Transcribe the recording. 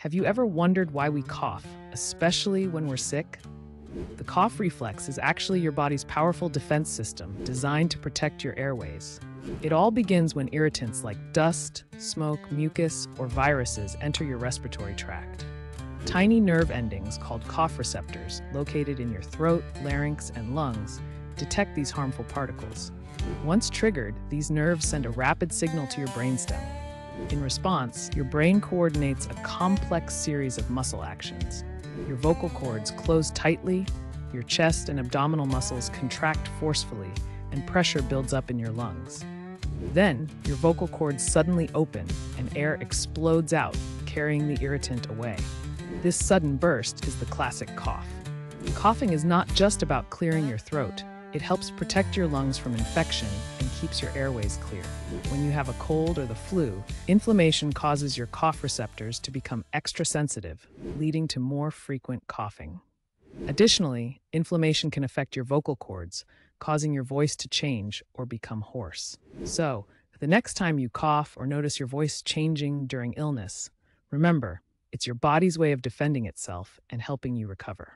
Have you ever wondered why we cough, especially when we're sick? The cough reflex is actually your body's powerful defense system designed to protect your airways. It all begins when irritants like dust, smoke, mucus, or viruses enter your respiratory tract. Tiny nerve endings called cough receptors, located in your throat, larynx, and lungs, detect these harmful particles. Once triggered, these nerves send a rapid signal to your brainstem, in response, your brain coordinates a complex series of muscle actions. Your vocal cords close tightly, your chest and abdominal muscles contract forcefully, and pressure builds up in your lungs. Then, your vocal cords suddenly open and air explodes out, carrying the irritant away. This sudden burst is the classic cough. Coughing is not just about clearing your throat, it helps protect your lungs from infection and keeps your airways clear. When you have a cold or the flu, inflammation causes your cough receptors to become extra sensitive, leading to more frequent coughing. Additionally, inflammation can affect your vocal cords, causing your voice to change or become hoarse. So, the next time you cough or notice your voice changing during illness, remember, it's your body's way of defending itself and helping you recover.